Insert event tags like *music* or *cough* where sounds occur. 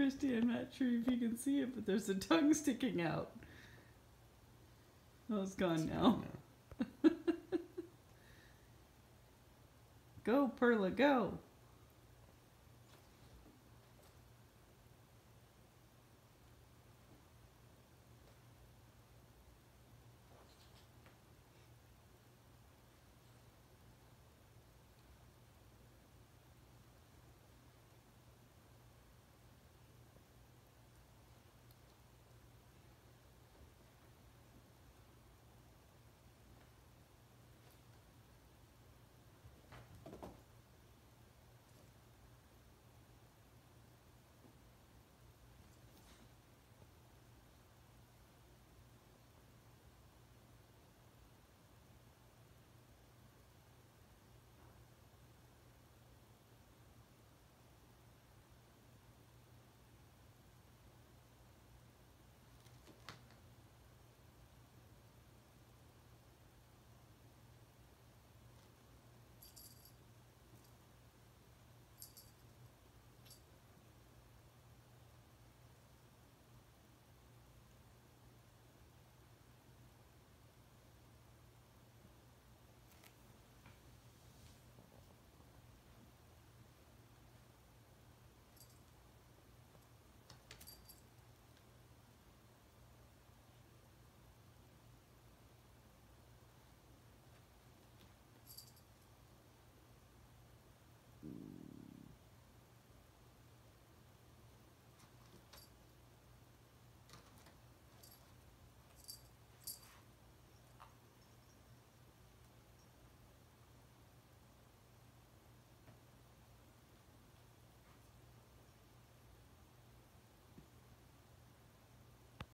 Christy, I'm not sure if you can see it, but there's a tongue sticking out. Oh, it's gone now. *laughs* Go, Perla, go.